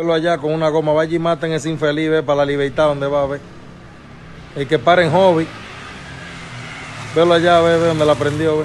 Velo allá con una goma, vaya y maten ese infeliz, ve, para la libertad donde va, ve. El que para en hobby. Velo allá, ve, ve donde la prendió, ve.